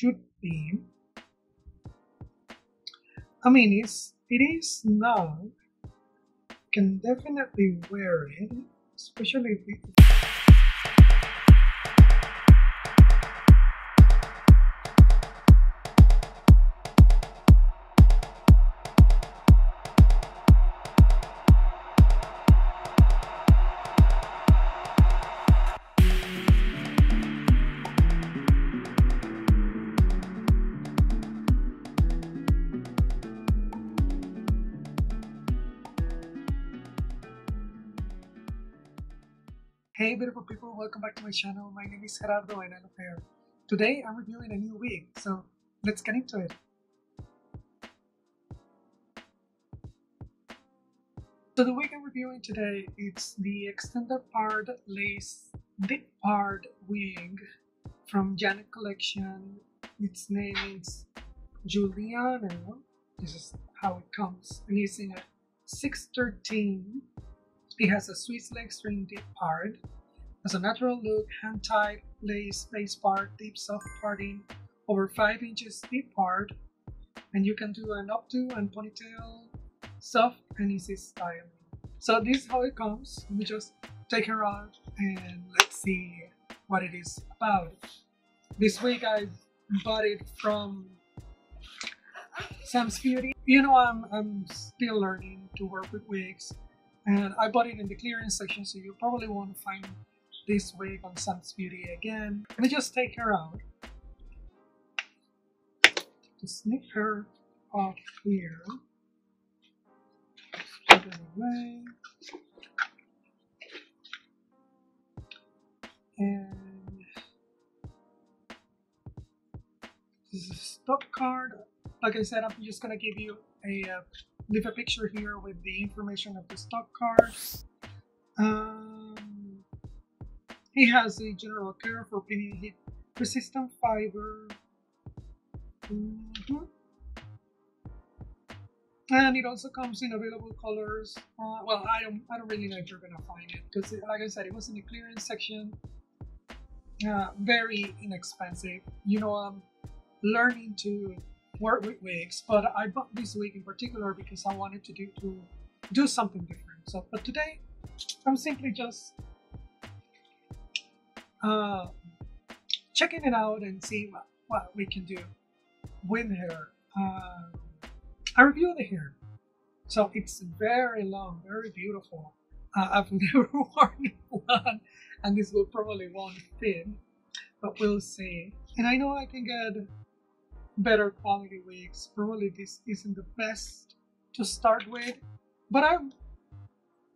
should be. I mean, it's it is now. Can definitely wear it, especially if Hey beautiful people, welcome back to my channel. My name is Gerardo and I love hair. Today I'm reviewing a new wig, so let's get into it. So the wig I'm reviewing today is the extended part lace deep part wig from Janet Collection. Its name is Juliana. This is how it comes it's in a 613 it has a Swiss leg string deep part, has a natural look, hand-tied lace base part, deep soft parting, over 5 inches deep part, and you can do an updo and ponytail, soft and easy styling. So this is how it comes. Let me just take her out and let's see what it is about. This wig I bought it from Sam's Beauty. You know I'm, I'm still learning to work with wigs and I bought it in the clearance section so you probably won't find this wig on Sam's Beauty again. Let me just take her out. To snip her off here. Put it away. And this is a stock card. Like I said, I'm just gonna give you a uh, leave a picture here with the information of the stock card. Um, he has a general care for pinning heat resistant fiber. Mm -hmm. And it also comes in available colors. Uh, well, I don't, I don't really know if you're gonna find it because, like I said, it was in the clearance section. Uh, very inexpensive. You know, I'm learning to work with wigs, but I bought this wig in particular because I wanted to do to do something different. So, but today I'm simply just uh, checking it out and see what, what we can do with hair. Uh, I review the hair, so it's very long, very beautiful. Uh, I've never worn one, and this will probably won't fit, but we'll see. And I know I can get better quality wigs. Probably this isn't the best to start with, but I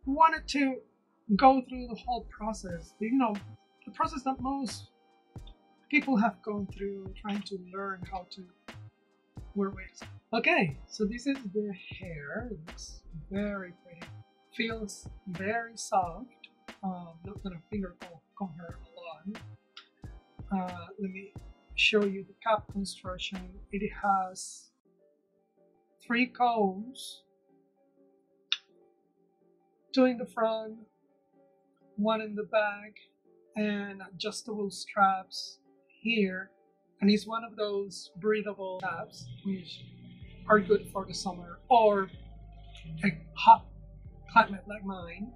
wanted to go through the whole process. You know, the process that most people have gone through trying to learn how to wear wigs. Okay, so this is the hair. It looks very pretty. Feels very soft. Um, not gonna finger comb her a lot. Uh, let me show you the cap construction. It has three combs, two in the front, one in the back, and adjustable straps here. And it's one of those breathable straps which are good for the summer or a hot climate like mine.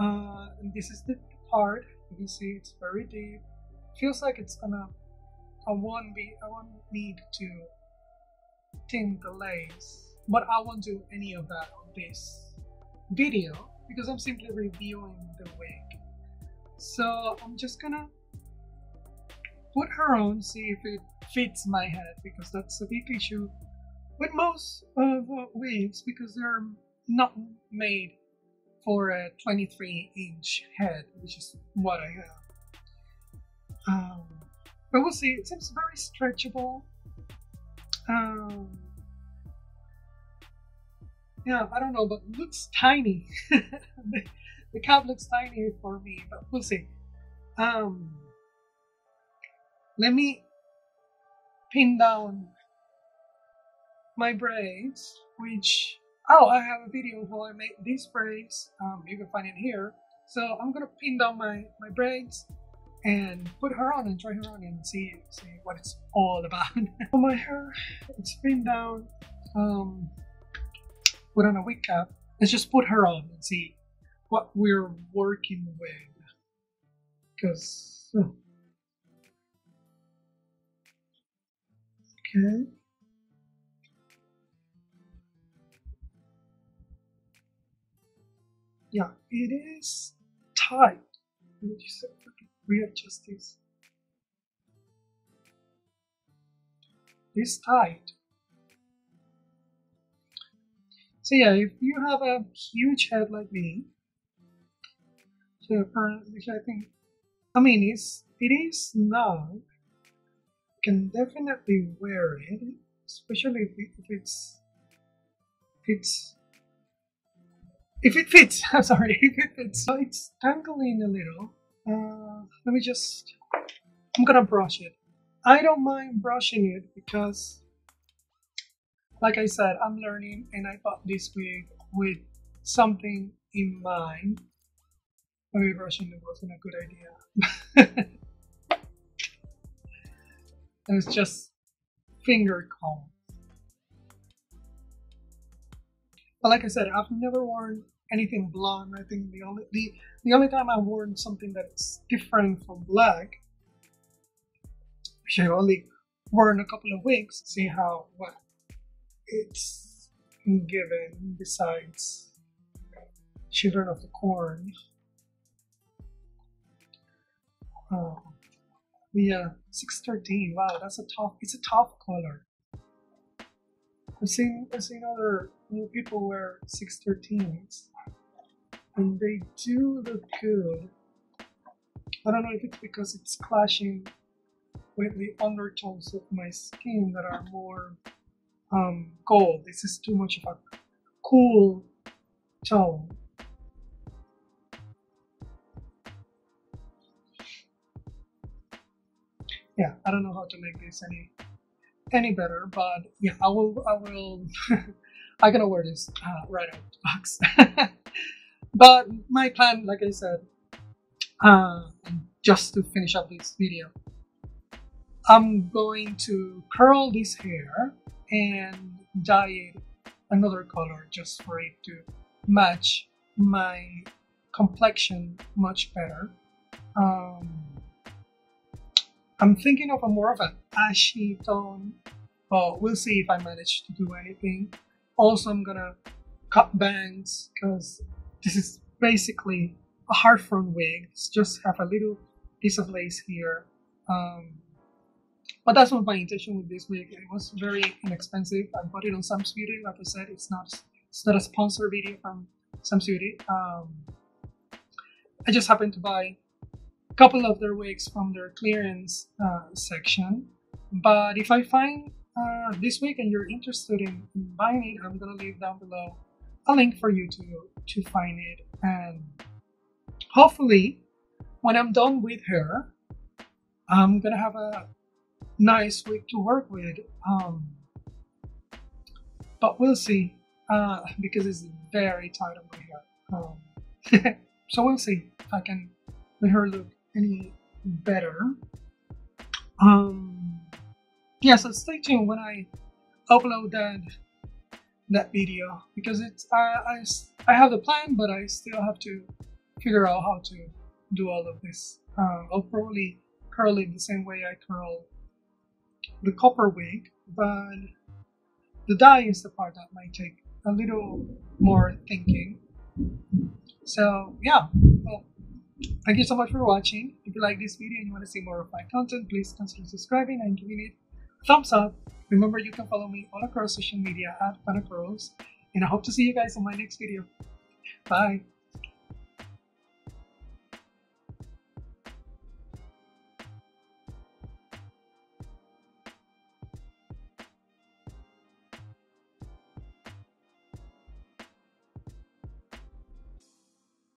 Uh, and this is the part. You can see it's very deep feels like it's gonna I won't be I won't need to tint the lace but I won't do any of that on this video because I'm simply reviewing the wig so I'm just gonna put her on see if it fits my head because that's a big issue with most of uh, wigs because they're not made for a 23 inch head which is what I have um, but we'll see. It seems very stretchable. Um, yeah, I don't know, but looks tiny. the, cap looks tiny for me, but we'll see. Um, let me pin down my braids, which oh, I have a video how I made these braids. Um, you can find it here. So I'm gonna pin down my my braids and put her on and try her on and see see what it's all about. My hair, it's been down. Um, put on a wig cap. Let's just put her on and see what we're working with. Because okay. Yeah, it is tight. Me just readjust this. It's tight. So yeah, if you have a huge head like me, so which I think, I mean, it's it is snug. Can definitely wear it, especially if, it, if it's it's if it fits. I'm sorry, if it fits. So it's tangling a little. Uh, let me just. I'm gonna brush it. I don't mind brushing it because, like I said, I'm learning, and I bought this wig with something in mind. Maybe brushing it wasn't a good idea. and it's just finger comb. But like I said, I've never worn anything blonde. I think the only the, the only time I've worn something that's different from black, which I only worn a couple of wigs, see how what it's given besides Children of the Corn. Oh, yeah, 613. Wow, that's a tough. It's a tough color. I've seen I've seen other people wear 613s and they do look good. I don't know if it's because it's clashing with the undertones of my skin that are more um, gold. This is too much of a cool tone. Yeah, I don't know how to make this any any better, but yeah, I will. I will. I'm gonna wear this uh, right out of the box. But my plan, like I said, uh, just to finish up this video, I'm going to curl this hair and dye it another color just for it to match my complexion much better. Um, I'm thinking of a more of an ashy tone, but we'll see if I manage to do anything. Also, I'm gonna cut bangs because this is basically a hard front wig. It's just have a little piece of lace here. Um, but that's not my intention with this wig. It was very inexpensive. I bought it on Sam's Beauty. Like I said, it's not it's not a sponsor video from Sam's Beauty. Um, I just happened to buy couple of their wigs from their clearance uh, section. But if I find uh, this wig and you're interested in, in buying it, I'm gonna leave down below a link for you to to find it. And hopefully when I'm done with her I'm gonna have a nice week to work with. Um, but we'll see uh, because it's very tight on my hair. Um, so we'll see if I can make her look any better um, yeah so stay tuned when I upload that that video because it's I, I, have the plan but I still have to figure out how to do all of this. Uh, I'll probably curl it the same way I curl the copper wig but the dye is the part that might take a little more thinking. So yeah, thank you so much for watching. If you like this video and you want to see more of my content, please consider subscribing and giving it a thumbs up Remember, you can follow me all across social media at Rose, and I hope to see you guys in my next video. Bye!